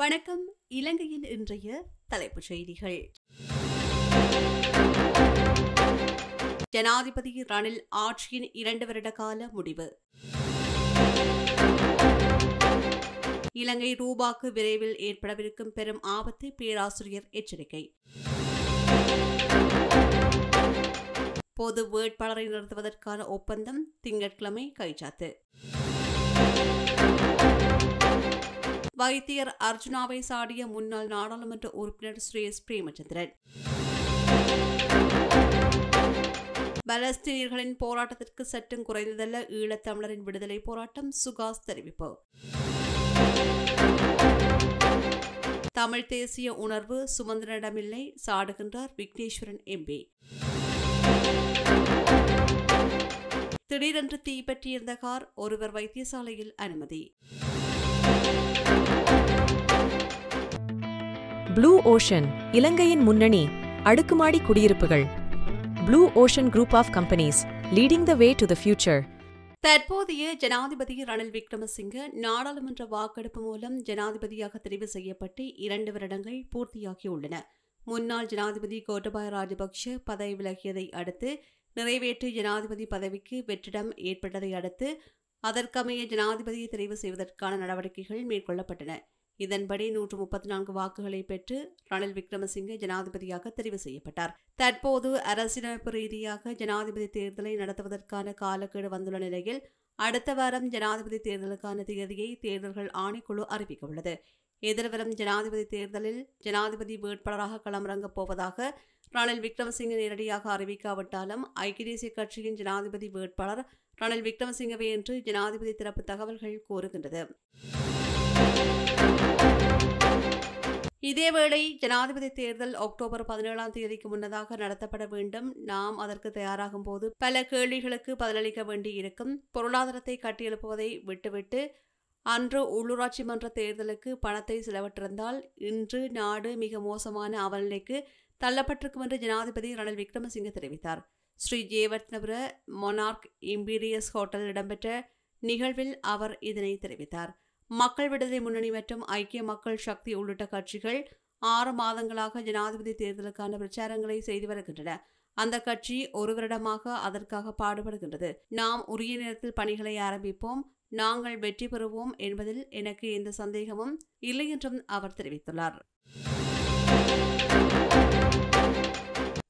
வணக்கம். இலங்கையின் இன்றைய தலைப்புச் செய்திகள். ஜனாதிபதி ரணில் ஆட்சியின் இரண்டு வருட கால முடிவு. இலங்கை ரூபாக்கு விரைவில் ஏற்படவிருக்கும் பெரும் ஆபத்து பேராசிரியர் எச்சரிக்கை. பொது வேட்பாளரை நிறுத்துவதற்கான ஒப்பந்தம் திங்கட்கிழமை கைச்சாத்து. வைத்தியர் அர்ஜுனாவை சாடிய முன்னாள் நாடாளுமன்ற உறுப்பினர் சுரேஷ் பிரேமச்சந்திரன். பலஸ்தீனியர்களின் போராட்டத்திற்கு சற்றும் குறைந்ததல்ல ஈழத்தமிழரின் விடுதலை போராட்டம் சுகாஸ் தெரிவிப்பு. தமிழ் தேசிய உணர்வு சுமந்திரனிடமில்லை சாடுகின்றார் விக்னேஸ்வரன் எம்பி திடீரென்று தீப்பற்றியிருந்த கார் ஒருவர் வைத்தியசாலையில் அனுமதி. ப்ளூ ஓஷன் இலங்கையின் முன்னணி அடுக்குமாடி குடியிருப்புகள். Blue ocean group of companies leading the way to the future தற்போதைய ஜனாதிபதி ரணில் விக்ரமசிங்க நாடாளுமன்ற வாக்கெடுப்பு மூலம் ஜனாதிபதியாக தெரிவு செய்யப்பட்டு இரண்டு வருடங்கள் பூர்த்தியாகியுள்ளன. முன்னாள் ஜனாதிபதி கோட்டபாய ராஜபக்ஷ பதவி விலகியதை அடுத்து நிறைவேற்று ஜனாதிபதி பதவிக்கு வெற்றிடம் ஏற்பட்டதை அடுத்து அதற்கமைய ஜனாதிபதியை தெரிவு செய்வதற்கான நடவடிக்கைகள் மேற்கொள்ளப்பட்டன. இதன்படி நூற்று முப்பத்தி நான்கு வாக்குகளை பெற்று ரணில் விக்ரமசிங்கே ஜனாதிபதியாக தெரிவு செய்யப்பட்டார். தற்போது அரசியலமைப்பு ரீதியாக ஜனாதிபதி தேர்தலை நடத்துவதற்கான காலக்கெடு வந்துள்ள நிலையில் அடுத்த வாரம் ஜனாதிபதி தேர்தலுக்கான தேதியை தேர்தல்கள் ஆணைக்குழு அறிவிக்கவுள்ளது. எதிர்வரும் ஜனாதிபதி தேர்தலில் ஜனாதிபதி வேட்பாளராக களமிறங்கப் போவதாக ரணில் விக்ரமசிங்கே நேரடியாக அறிவிக்காவிட்டாலும் ஐக்கிய தேசிய கட்சியின் ஜனாதிபதி வேட்பாளர் ரணில் விக்ரமசிங்கவே என்று ஜனாதிபதி தரப்பு தகவல்கள் கூறுகின்றது. இதேவேளை ஜனாதிபதி தேர்தல் அக்டோபர் பதினேழாம் தேதிக்கு முன்னதாக நடத்தப்பட வேண்டும். நாம் அதற்கு தயாராகும் போது பல கேள்விகளுக்கு பதிலளிக்க வேண்டியிருக்கும். பொருளாதாரத்தை கட்டியெழுப்புவதை விட்டுவிட்டு அன்று உள்ளூராட்சி மன்ற தேர்தலுக்கு பணத்தை செலவிட்டிருந்தால் இன்று நாடு மிக மோசமான அவநிலைக்கு தள்ளப்பட்டிருக்கும் என்று ஜனாதிபதி ரணில் விக்ரமசிங்கே தெரிவித்தார். ஸ்ரீ ஜெயவர்த்தனபுர மொனார்க் இம்பீரியஸ் ஹோட்டலில் இடம்பெற்ற நிகழ்வில் அவர் இதனை தெரிவித்தார். மக்கள் விடுதலை முன்னணி மற்றும் ஐக்கிய மக்கள் சக்தி உள்ளிட்ட கட்சிகள் ஆறு மாதங்களாக ஜனாதிபதி தேர்தலுக்கான பிரச்சாரங்களை செய்து வருகின்றன. அந்த கட்சி ஒரு வருடமாக அதற்காக பாடுபடுகின்றது. நாம் உரிய நேரத்தில் பணிகளை ஆரம்பிப்போம். நாங்கள் வெற்றி பெறுவோம் என்பதில் எனக்கு எந்த சந்தேகமும் இல்லை என்றும் அவர் தெரிவித்துள்ளார்.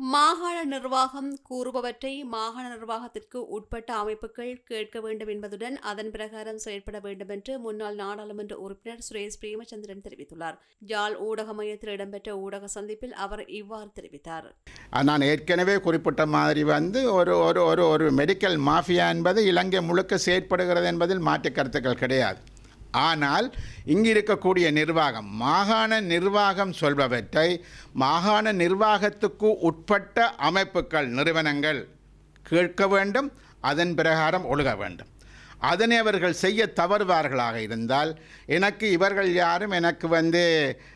மாகாண நிர்வாகம் கூறுபவற்றை மாகாண நிர்வாகத்திற்கு உட்பட்ட அமைப்புகள் கேட்க வேண்டும் என்பதுடன் அதன் பிரகாரம் செயற்பட வேண்டும் என்று முன்னாள் நாடாளுமன்ற உறுப்பினர் சுரேஷ் பிரேமச்சந்திரன் தெரிவித்துள்ளார். யாழ் ஊடக மையத்தில் இடம்பெற்ற ஊடக சந்திப்பில் அவர் இவ்வாறு தெரிவித்தார். நான் ஏற்கனவே குறிப்பிட்ட மாதிரி வந்து ஒரு ஒரு ஒரு ஒரு மெடிக்கல் மாஃபியா என்பது இலங்கை முழுக்க செயற்படுகிறது என்பதில் மாற்று கருத்துக்கள் கிடையாது. ஆனால் இங்கு இருக்கக்கூடிய நிர்வாகம் மாகாண நிர்வாகம் சொல்பவற்றை மாகாண நிர்வாகத்துக்கு உட்பட்ட அமைப்புகள் நிறுவனங்கள் கேட்க வேண்டும் அதன் பிரகாரம் ஒழுக வேண்டும். அதனை அவர்கள் செய்ய தவறுவார்களாக இருந்தால் எனக்கு இவர்கள் யாரும் எனக்கு வந்து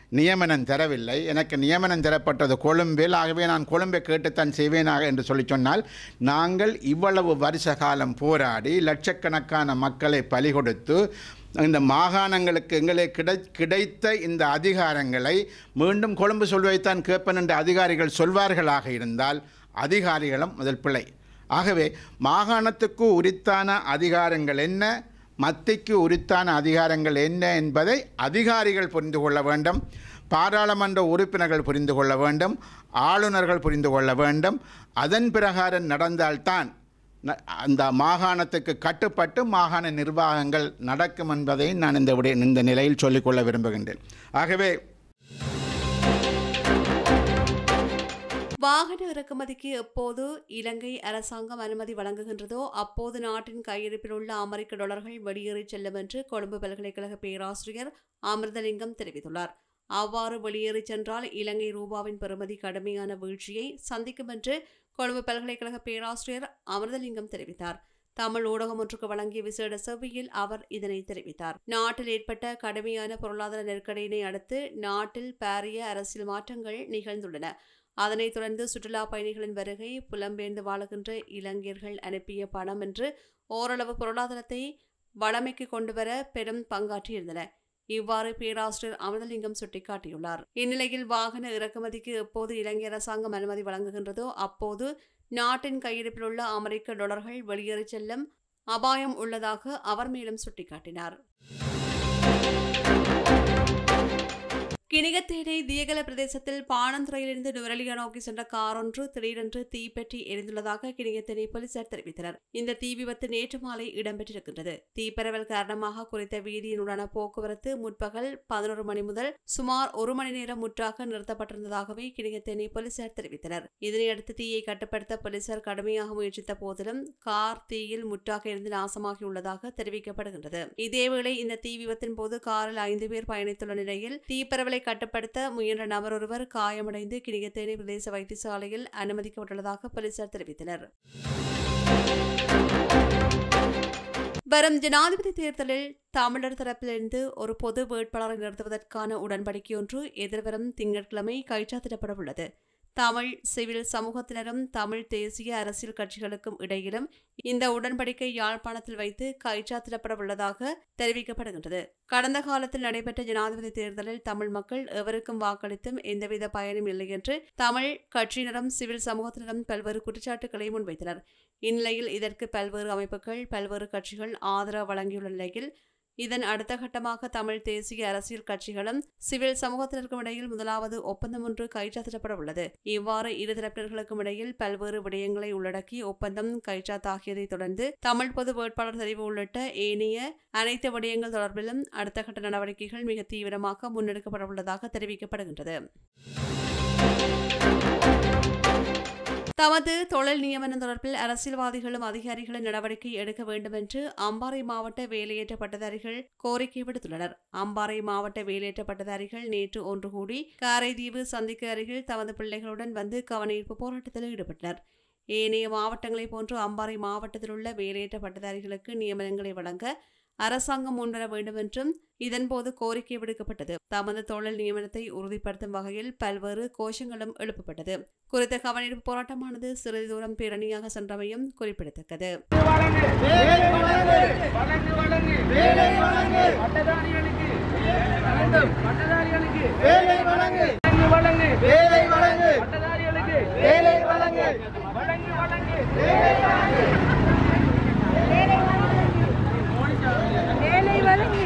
நியமனம் தரவில்லை. எனக்கு நியமனம் தரப்பட்டது கொழும்பில். ஆகவே நான் கொழும்பை கேட்டுத்தான் செய்வேனாக என்று சொல்லி சொன்னால் நாங்கள் இவ்வளவு வருஷ காலம் போராடி லட்சக்கணக்கான மக்களை பலி கொடுத்து இந்த மாகாணங்களுக்கு எங்களை கிடை கிடைத்த இந்த அதிகாரங்களை மீண்டும் கொழும்பு சொல்வைத்தான் கேட்பேன் என்று அதிகாரிகள் சொல்வார்களாக இருந்தால் அதிகாரிகளும் முதல் பிழை ஆகவே மாகாணத்துக்கு உரித்தான அதிகாரங்கள் என்ன? மத்திக்கு உரித்தான அதிகாரங்கள் என்ன என்பதை அதிகாரிகள் புரிந்து கொள்ள வேண்டும். பாராளுமன்ற உறுப்பினர்கள் புரிந்து கொள்ள வேண்டும். ஆளுநர்கள் புரிந்து கொள்ள வேண்டும். அதன் பிரகாரம் நடந்தால்தான் அந்த மாகாணத்துக்கு கட்டுப்பட்டு மாகாண நிர்வாகங்கள் நடக்கும் என்பதை நான் இந்த விட இந்த நிலையில் சொல்லிக்கொள்ள விரும்புகின்றேன். ஆகவே வாகன இறக்குமதிக்கு எப்போது இலங்கை அரசாங்கம் அனுமதி வழங்குகின்றதோ அப்போது நாட்டின் கையிருப்பில் உள்ள அமெரிக்க டாலர்கள் வெளியேறி செல்லும் என்று கொழும்பு பல்கலைக்கழக பேராசிரியர் அமிர்தலிங்கம் தெரிவித்துள்ளார். அவ்வாறு வெளியேறிச் சென்றால் இலங்கை ரூபாவின் பெறுமதி கடுமையான வீழ்ச்சியை சந்திக்கும் என்று கொழும்பு பல்கலைக்கழக பேராசிரியர் அமிர்தலிங்கம் தெரிவித்தார். தமிழ் ஊடகம் ஒன்றுக்கு வழங்கிய விசேட செவ்வியில் அவர் இதனை தெரிவித்தார். நாட்டில் ஏற்பட்ட கடுமையான பொருளாதார நெருக்கடியினை அடுத்து நாட்டில் பாரிய அரசியல் மாற்றங்கள் நிகழ்ந்துள்ளன. அதனைத் தொடர்ந்து சுற்றுலா பயணிகளின் வருகை புலம்பெயர்ந்து வாழுகின்ற இளைஞர்கள் அனுப்பிய பணம் என்று ஓரளவு பொருளாதாரத்தை வளமைக்கு கொண்டுவர பெரும் பங்காற்றியிருந்தன இவ்வாறு பேராசிரியர் அமிர்தலிங்கம் சுட்டிக்காட்டியுள்ளார். இந்நிலையில் வாகன இறக்குமதிக்கு எப்போது இலங்கை அரசாங்கம் அனுமதி வழங்குகின்றதோ அப்போது நாட்டின் கையிருப்பில் உள்ள அமெரிக்க டொலர்கள் வெளியேறிச் செல்லும் அபாயம் உள்ளதாக அவர் மேலும் சுட்டிக்காட்டினார். கிணிகத்தேடை தியகல பிரதேசத்தில் பாணந்துறையிலிருந்து நுவரலியா நோக்கி சென்ற கார் ஒன்று திடீரென்று தீப்பற்றி எரிந்துள்ளதாக கிணிகத்தேடை போலீசார் தெரிவித்தனர். இந்த தீ விபத்து நேற்று மாலை இடம்பெற்றிருக்கின்றது. தீப்பரவல் காரணமாக குறித்த வீதியினுடான போக்குவரத்து முற்பகல் பதினோரு மணி முதல் சுமார் ஒரு மணி நேரம் முற்றாக நிறுத்தப்பட்டிருந்ததாகவே கிணிகத்தேனை போலீசார் தெரிவித்தனர். இதனையடுத்து தீயை கட்டுப்படுத்த போலீசார் கடுமையாக முயற்சித்த போதிலும் கார் தீயில் முற்றாக இருந்து நாசமாகியுள்ளதாக தெரிவிக்கப்படுகின்றது. இதேவேளை இந்த தீ விபத்தின் போது காரில் ஐந்து பேர் பயணித்துள்ள நிலையில் தீப்பரவலை கட்டுப்படுத்த முயன்ற நபர் ஒருவர் காயமடைந்து கிணிகத்தேனி பிரதேச வைத்தியசாலையில் அனுமதிக்கப்பட்டுள்ளதாக போலீசார் தெரிவித்தனர். வரும் ஜனாதிபதி தேர்தலில் தமிழர் தரப்பிலிருந்து ஒரு பொது வேட்பாளரை நிறுத்துவதற்கான உடன்படிக்கை ஒன்று எதிர்வரும் திங்கட்கிழமை கைச்சாத்திடப்பட உள்ளது. தமிழ் சிவில் சமூகத்தினரும் தமிழ் தேசிய அரசியல் கட்சிகளுக்கும் இடையிலும் இந்த உடன்படிக்கை யாழ்ப்பாணத்தில் வைத்து கைச்சாத்திடப்பட உள்ளதாக தெரிவிக்கப்படுகின்றது. கடந்த காலத்தில் நடைபெற்ற ஜனாதிபதி தேர்தலில் தமிழ் மக்கள் எவருக்கும் வாக்களித்தும் எந்தவித பயனும் இல்லை என்று தமிழ் கட்சியினரும் சிவில் சமூகத்தினரும் பல்வேறு குற்றச்சாட்டுகளை முன்வைத்தனர். இந்நிலையில் இதற்கு பல்வேறு அமைப்புகள் பல்வேறு கட்சிகள் ஆதரவு வழங்கியுள்ள நிலையில் இதன் அடுத்த கட்டமாக தமிழ் தேசிய அரசியல் கட்சிகளும் சிவில் சமூகத்தினருக்கும் இடையில் முதலாவது ஒப்பந்தம் ஒன்று கைச்சாத்திடப்பட உள்ளது இவ்வாறு இரு தரப்பினர்களுக்கும் இடையில் பல்வேறு விடயங்களை உள்ளடக்கி ஒப்பந்தம் கைச்சாத்தாகியதை தொடர்ந்து தமிழ் பொது வேட்பாளர் தெரிவு உள்ளிட்ட ஏனைய அனைத்து விடயங்கள் தொடர்பிலும் அடுத்த கட்ட நடவடிக்கைகள் மிக தீவிரமாக முன்னெடுக்கப்பட உள்ளதாக தெரிவிக்கப்படுகின்றது. தமது தொழில் நியமனம் தொடர்பில் அரசியல்வாதிகளும் அதிகாரிகளும் நடவடிக்கை எடுக்க வேண்டும் என்று அம்பாறை மாவட்ட வேலையேற்ற பட்டதாரிகள் கோரிக்கை விடுத்துள்ளனர். அம்பாறை மாவட்ட வேலையேற்ற பட்டதாரிகள் நேற்று ஒன்று கூடி காரைதீவு சந்திக்கு அருகில் தமது பிள்ளைகளுடன் வந்து கவனஈர்ப்பு போராட்டத்தில் ஈடுபட்டனர். ஏனைய மாவட்டங்களைப் போன்று அம்பாறை மாவட்டத்தில் உள்ள வேலையேற்ற பட்டதாரிகளுக்கு நியமனங்களை வழங்க அரசாங்கம் முன்வர வேண்டும் என்றும் இதன்போது கோரிக்கை விடுக்கப்பட்டது. தமது தொழில் நியமனத்தை உறுதிப்படுத்தும் வகையில் பல்வேறு கோஷங்களும் எழுப்பப்பட்டது. குறித்த கவனிப்பு போராட்டமானது சிறிது தூரம் பேரணியாக சென்றமையும் குறிப்பிடத்தக்கது. வழங்கு வழங்கு வேலை வழங்கு பட்டதாரிகளுக்கு வேண்டும் பட்டதாரிகளுக்கு வேலை வழங்கு வழங்கு வேலை வழங்கு பட்டதாரிகளுக்கு வேலை வழங்கு வழங்கு வழங்கு வேலை வழங்கு வேலை வழங்கு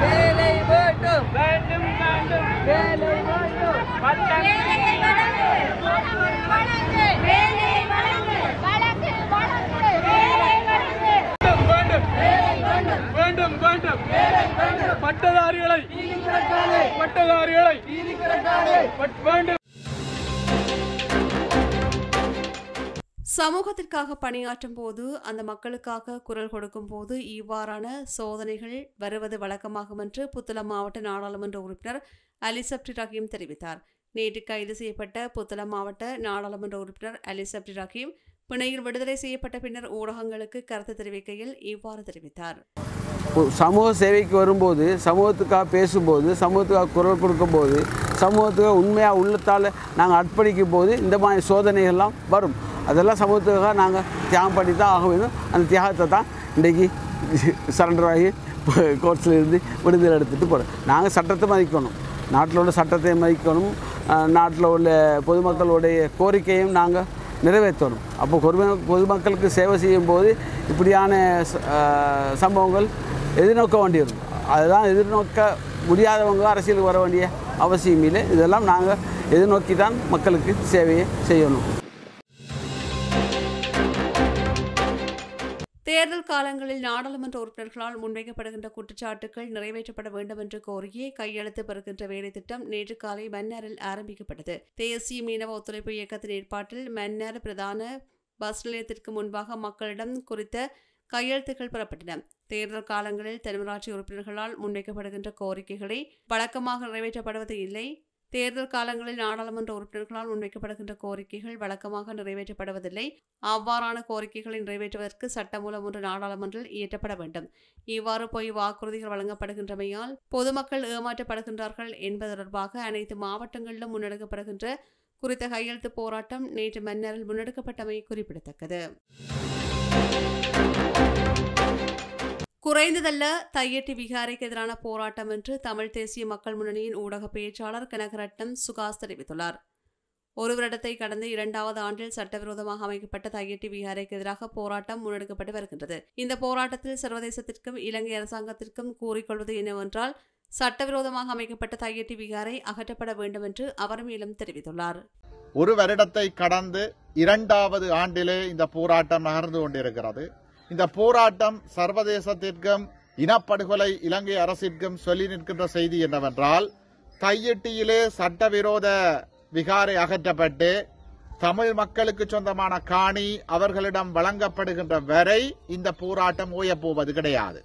வேலை வேண்டும் வேண்டும் வேண்டும் வேலை வேண்டும் பட்டம் வேலை வழங்கு வழங்கு வேலை வழங்கு வழங்கு வழங்கு வேலை வழங்கு வேண்டும் வேண்டும் வேண்டும் வேண்டும் பட்டதாரிகளை பட்டதாரிகளை பட்- வேண்டும். சமூகத்திற்காக பணியாற்றும் போது அந்த மக்களுக்காக குரல் கொடுக்கும் போது இவ்வாறான சோதனைகள் வருவது வழக்கமாகும் என்று புத்தளம் மாவட்ட நாடாளுமன்ற உறுப்பினர் அலிசப்டி ரஹீம் தெரிவித்தார். நேற்று கைது செய்யப்பட்ட புத்தளம் மாவட்ட நாடாளுமன்ற உறுப்பினர் அலிசப்டி ரஹீம் பிணையில் விடுதலை செய்யப்பட்ட பின்னர் ஊடகங்களுக்கு கருத்து தெரிவிக்கையில் இவ்வாறு தெரிவித்தார். சமூக சேவைக்கு வரும்போது சமூகத்துக்காக பேசும்போது சமூகத்துக்காக குரல் கொடுக்கும்போது சமூகத்துக்காக உண்மையாக உள்ளத்தால் நாங்கள் அர்ப்பணிக்கும் போது இந்த மாதிரி சோதனைகள்லாம் வரும். அதெல்லாம் சமூகத்துக்காக நாங்கள் தியாகம் பண்ணி தான் ஆக வேண்டும். அந்த தியாகத்தை தான் இன்றைக்கி சரண்டர் ஆகி கோர்ட்ஸில் இருந்து விடுதலை எடுத்துகிட்டு போகிறோம் நாங்கள் சட்டத்தை மதிக்கணும். நாட்டில் உள்ள சட்டத்தை மதிக்கணும். நாட்டில் உள்ள பொதுமக்களுடைய கோரிக்கையும் நாங்கள் நிறைவேற்றணும். அப்போ பொதுமக்களுக்கு சேவை செய்யும் போது இப்படியான சம்பவங்கள் எதிர்நோக்க வேண்டியிருக்கும் அதுதான் எதிர்நோக்க முடியாதவங்க அரசியலுக்கு வர வேண்டிய அவசியம் இல்லை. இதெல்லாம் நாங்கள் எதிர்நோக்கி தான் மக்களுக்கு சேவையை செய்யணும். தேர்தல் காலங்களில் நாடாளுமன்ற உறுப்பினர்களால் முன்வைக்கப்படுகின்ற குற்றச்சாட்டுகள் நிறைவேற்றப்பட வேண்டும் என்று கோரியே கையெழுத்து பெறுகின்ற வேலை திட்டம் நேற்று காலை மன்னாரில் ஆரம்பிக்கப்பட்டது. தேசிய மீனவ ஒத்துழைப்பு இயக்கத்தின் ஏற்பாட்டில் மன்னார் பிரதான பஸ் நிலையத்திற்கு முன்பாக மக்களிடம் குறித்த கையெழுத்துக்கள் பெறப்பட்டன. தேர்தல் காலங்களில் தென்மராட்சி உறுப்பினர்களால் முன்வைக்கப்படுகின்ற கோரிக்கைகளை வழக்கமாக நிறைவேற்றப்படுவது இல்லை. தேர்தல் காலங்களில் நாடாளுமன்ற உறுப்பினர்களால் முன்வைக்கப்படுகின்ற கோரிக்கைகள் வழக்கமாக நிறைவேற்றப்படுவதில்லை. அவ்வாறான கோரிக்கைகளை நிறைவேற்றுவதற்கு சட்டமூலம் ஒன்று நாடாளுமன்றில் இயற்றப்பட வேண்டும். இவ்வாறு போய் வாக்குறுதிகள் வழங்கப்படுகின்றமையால் பொதுமக்கள் ஏமாற்றப்படுகின்றார்கள் என்பது தொடர்பாக அனைத்து மாவட்டங்களிலும் முன்னெடுக்கப்படுகின்ற குறித்த கையெழுத்து போராட்டம் நேற்று மன்னரில் முன்னெடுக்கப்பட்டமை குறிப்பிடத்தக்கது. குறைந்ததல்ல தையட்டி விகாரைக்கு எதிரான போராட்டம் என்று தமிழ் தேசிய மக்கள் முன்னணியின் ஊடக பேச்சாளர் கனகரட்னம் சுகாஸ் தெரிவித்துள்ளார். ஒரு வருடத்தை கடந்த இரண்டாவது ஆண்டில் சட்டவிரோதமாக அமைக்கப்பட்ட தையட்டி விகாரைக்கு எதிராக போராட்டம் முன்னெடுக்கப்பட்டு வருகின்றது. இந்த போராட்டத்தில் சர்வதேசத்திற்கும் இலங்கை அரசாங்கத்திற்கும் கூறிக்கொள்வது என்னவென்றால் சட்டவிரோதமாக அமைக்கப்பட்ட தையட்டி விகாரை அகற்றப்பட வேண்டும் என்று அவர் மேலும் தெரிவித்துள்ளார். ஒரு வருடத்தை கடந்து இரண்டாவது ஆண்டிலே இந்த போராட்டம் நகர்ந்து கொண்டிருக்கிறது. இந்த போராட்டம் சர்வதேசத்திற்கும் இனப்படுகொலை இலங்கை அரசிற்கும் சொல்லி நிற்கின்ற செய்தி என்னவென்றால் தையெட்டியிலே சட்டவிரோத விகாரை அகற்றப்பட்டு தமிழ் மக்களுக்கு சொந்தமான காணி அவர்களிடம் வழங்கப்படுகின்ற வரை இந்த போராட்டம் ஓயப்போவது கிடையாது.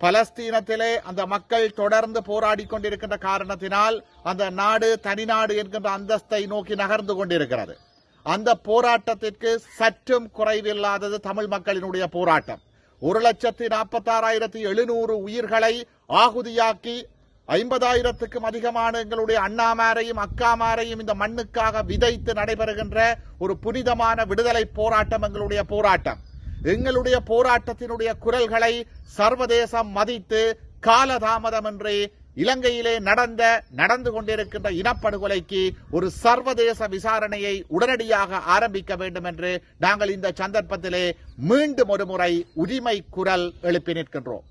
பலஸ்தீனத்திலே அந்த மக்கள் தொடர்ந்து போராடி கொண்டிருக்கின்ற காரணத்தினால் அந்த நாடு தனிநாடு என்கின்ற அந்தஸ்தை நோக்கி நகர்ந்து கொண்டிருக்கிறது. அந்த போராட்டத்திற்கு சற்றும் குறைவில்லாதது தமிழ் மக்களினுடைய போராட்டம். ஒரு லட்சத்தி நாற்பத்தாறாயிரத்தி எழுநூறு உயிர்களை ஆகுதியாக்கி ஐம்பதாயிரத்துக்கும் அதிகமான எங்களுடைய அண்ணாமாரையும் அக்காமாரையும் இந்த மண்ணுக்காக விதைத்து நடைபெறுகின்ற ஒரு புனிதமான விடுதலை போராட்டம் எங்களுடைய போராட்டம். எங்களுடைய போராட்டத்தினுடைய குரல்களை சர்வதேசம் மதித்து காலதாமதமின்றி இலங்கையிலே நடந்த நடந்து கொண்டிருக்கின்ற இனப்படுகொலைக்கு ஒரு சர்வதேச விசாரணையை உடனடியாக ஆரம்பிக்க வேண்டும் என்று நாங்கள் இந்த சந்தர்ப்பத்திலே மீண்டும் ஒரு முறை உரிமை குரல் எழுப்பி நிற்கின்றோம்.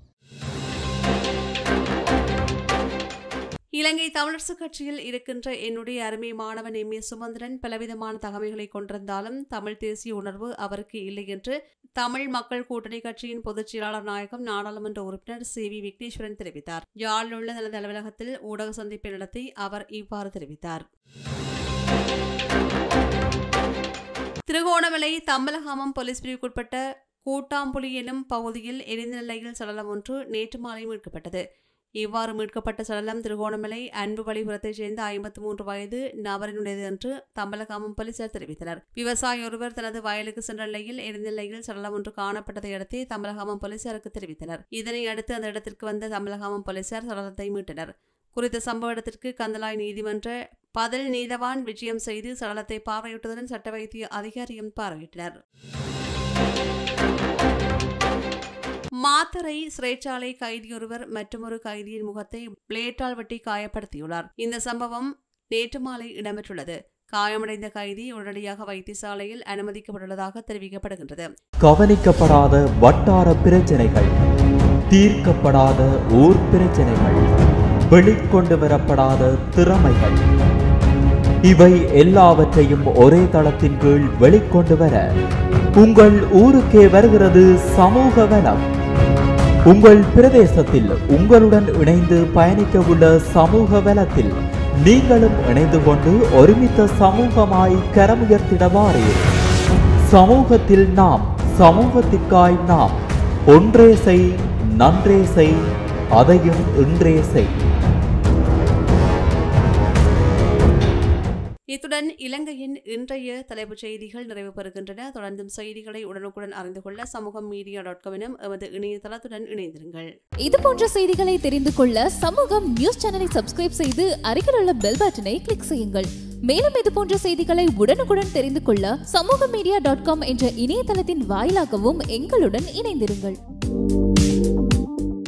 இலங்கை தமிழரசு கட்சியில் இருக்கின்ற என்னுடைய அருமை மாணவன் எம் ஏ சுமந்திரன் பலவிதமான தகமைகளை கொண்டிருந்தாலும் தமிழ் தேசிய உணர்வு அவருக்கு இல்லை என்று தமிழ் மக்கள் கூட்டணி கட்சியின் பொதுச் செயலாளர் நாயகம் நாடாளுமன்ற உறுப்பினர் சி வி விக்னேஸ்வரன் தெரிவித்தார். யாழில் உள்ள தனது அலுவலகத்தில் ஊடக சந்திப்பை நடத்தி அவர் இவ்வாறு தெரிவித்தார். திருகோணமலை தம்பலகாமம் போலீஸ் பிரிவுக்குட்பட்ட கூட்டாம்புலி எனும் பகுதியில் எரிந்த நிலையில் சடலம் ஒன்று நேற்று மாலை மீட்கப்பட்டது. இவ்வாறு மீட்கப்பட்ட சடலம் திருகோணமலை அன்பு வழிபுறத்தைச் சேர்ந்த ஐம்பத்தி மூன்று வயது நபரினுடையது என்று தம்பலகாமம் போலீசார் தெரிவித்தனர். விவசாயி ஒருவர் தனது வயலுக்கு சென்ற நிலையில் எரிந்த நிலையில் சடலம் ஒன்று காணப்பட்டதை அடுத்து தம்பலகாமம் போலீசாருக்கு தெரிவித்தனர். இதனை அடுத்து அந்த இடத்திற்கு வந்த தம்பலகாமம் போலீசார் சடலத்தை மீட்டனர். குறித்த சம்பவ இடத்திற்கு கந்தலாய் நீதிமன்ற பதில் நீதவான் விஜயம் செய்து சடலத்தை பார்வையிட்டதுடன் சட்ட வைத்திய அதிகாரியும் பார்வையிட்டனர். மாத்தரை சிறைச்சாலை கைதியொருவர் மற்றொரு கைதியின் முகத்தை பிளேட்டால் வெட்டி காயப்படுத்தியுள்ளார். இந்த சம்பவம் நேற்று மாலை இடம்பெற்றுள்ளது. காயமடைந்த கைதி உடனடியாக வைத்தியசாலையில் அனுமதிக்கப்பட்டுள்ளதாக தெரிவிக்கப்படுகின்றது. கவனிக்கப்படாத வட்டார பிரச்சனைகள் தீர்க்கப்படாத ஊர் பிரச்சனைகள் வெளிக்கொண்டு வரப்படாத திறமைகள் இவை எல்லாவற்றையும் ஒரே தளத்தின் கீழ் வெளிக்கொண்டு வர உங்கள் ஊருக்கே வருகிறது சமூக வனம். உங்கள் பிரதேசத்தில் உங்களுடன் இணைந்து பயணிக்க உள்ள சமூக வலத்தில் நீங்களும் இணைந்து கொண்டு ஒருமித்த சமூகமாய் கரமுயர்த்திடவாறு. சமூகத்தில் நாம் சமூகத்திற்காய் நாம் ஒன்றே செய் நன்றே செய் அதையும் இன்றே செய். இத்துடன் இலங்கையின் இன்றைய தலைப்புச் செய்திகள் நிறைவு பெறுகின்றன. தொடர்ந்தும் செய்திகளை உடனுக்குடன் அறிந்து கொள்ள சமூகம் மீடியா டாட் காம் எனும் எமது இணையதளத்துடன் இணைந்திருங்கள். இது போன்ற செய்திகளை தெரிந்து கொள்ள சமூகம் நியூஸ் சேனலை சப்ஸ்கிரைப் செய்து அருகில் உள்ள பெல் பட்டனை கிளிக் செய்யுங்கள். மேலும் இது போன்ற செய்திகளை உடனுக்குடன் தெரிந்து கொள்ள சமூக மீடியா டாட் காம் என்ற இணையதளத்தின் வாயிலாகவும் எங்களுடன் இணைந்திருங்கள்.